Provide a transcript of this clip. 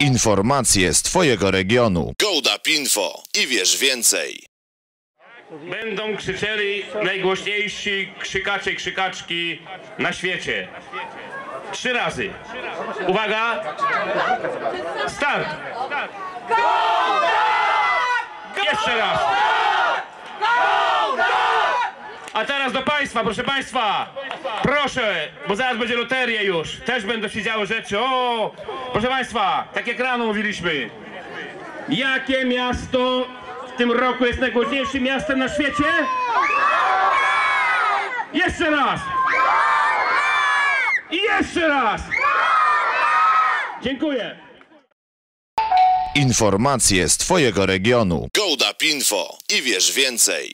Informacje z Twojego regionu. Gołdap Info i wiesz więcej. Będą krzyczeli najgłośniejsi krzykacze i krzykaczki na świecie. Trzy razy. Uwaga. Start. Jeszcze raz. A teraz do Państwa, proszę Państwa. Proszę, bo zaraz będzie loteria już. Też będą się działy rzeczy. O, proszę Państwa, tak jak rano mówiliśmy. Jakie miasto w tym roku jest najgłośniejszym miastem na świecie? Jeszcze raz! I jeszcze raz! Dziękuję. Informacje z Twojego regionu. Gołdap Info i wiesz więcej.